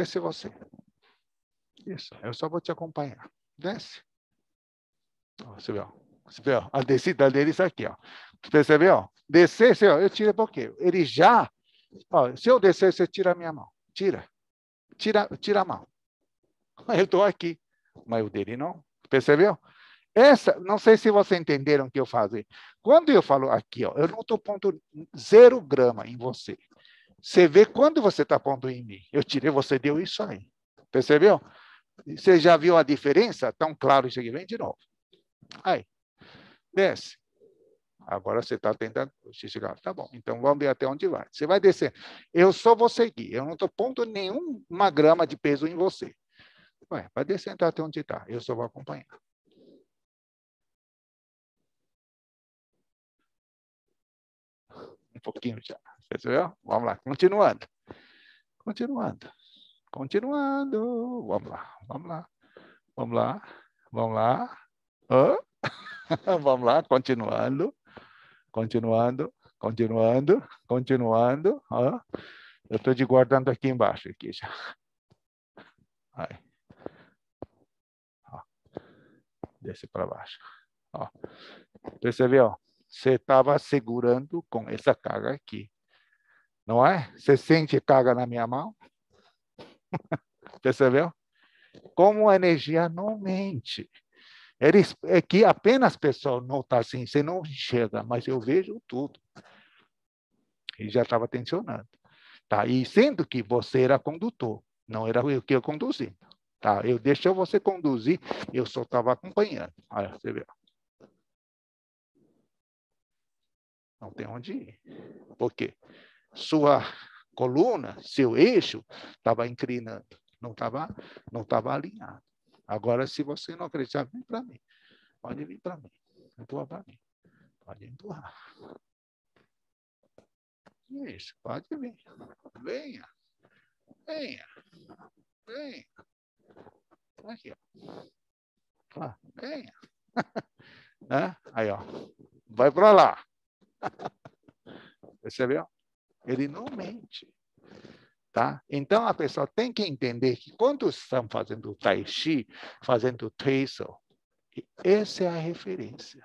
Desce você. Isso, eu só vou te acompanhar. Desce. Você viu? Você viu? A descida dele é isso aqui, ó. Percebeu? Descer, eu tiro por quê? Ele já. Ó, se eu descer, você tira a minha mão. Tira. Tira, tira a mão. Eu estou aqui. Mas o dele não. Percebeu? Essa, não sei se vocês entenderam o que eu fazer. Quando eu falo aqui, ó, eu não estou pondo zero grama em você. Você vê quando você está pondo em mim. Eu tirei, você deu isso aí. Percebeu? Você já viu a diferença? Tão claro isso aqui. Vem de novo. Aí. Desce. Agora você está tentando chegar. Tá bom, então vamos ver até onde vai. Você vai descer. Eu só vou seguir. Eu não estou pondo nenhuma grama de peso em você. Ué, vai descer até onde está. Eu só vou acompanhar. Um pouquinho já. Percebeu? Vamos lá, continuando. Continuando. Continuando. Vamos lá, vamos lá. Vamos lá, vamos lá. Vamos lá, continuando. Continuando, continuando, continuando. Eu estou de guardando aqui embaixo, aqui já. Aí. Desce para baixo. Ó. Percebeu? Você estava segurando com essa carga aqui. Não é? Você sente carga na minha mão? Percebeu? Como a energia não mente. É que apenas pessoal não está assim, você não enxerga, mas eu vejo tudo. E já estava tensionando. Tá? E sendo que você era condutor, não era eu que ia conduzir. Tá? Eu deixei você conduzir, eu só estava acompanhando. Olha, você vê. Não tem onde ir. Por quê? Sua coluna, seu eixo, estava inclinando, não estava não tava alinhado. Agora, se você não acreditar, vem para mim. Pode vir para mim. Empurra para mim. Pode empurrar. Isso, pode vir. Venha. Venha. Venha. Aqui, ó. Ah, venha. né? Aí, ó. Vai para lá. Percebeu? Ele não mente. Tá? Então, a pessoa tem que entender que quando estão fazendo Tai Chi, fazendo Teisel, essa é a referência.